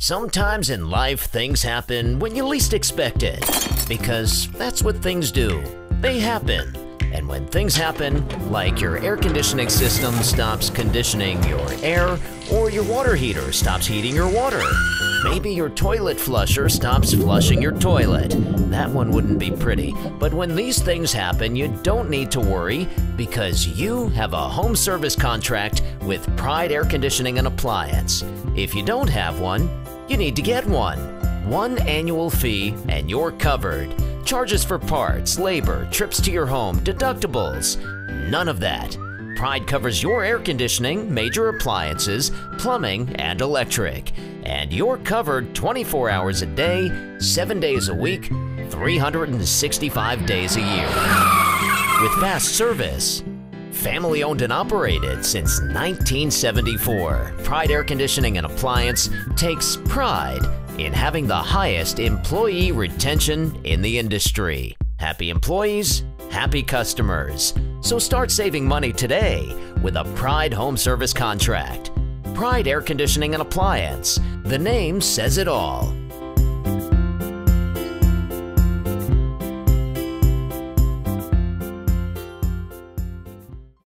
Sometimes in life, things happen when you least expect it. Because that's what things do. They happen. And when things happen, like your air conditioning system stops conditioning your air, or your water heater stops heating your water, maybe your toilet flusher stops flushing your toilet. That one wouldn't be pretty. But when these things happen, you don't need to worry because you have a home service contract with Pride Air Conditioning and Appliance. If you don't have one, you need to get one. One annual fee and you're covered. Charges for parts, labor, trips to your home, deductibles. None of that. Pride covers your air conditioning, major appliances, plumbing, and electric. And you're covered 24 hours a day, 7 days a week, 365 days a year. With fast service. Family owned and operated since 1974, Pride Air Conditioning and Appliance takes pride in having the highest employee retention in the industry. Happy employees, happy customers. So start saving money today with a Pride Home Service contract. Pride Air Conditioning and Appliance. The name says it all.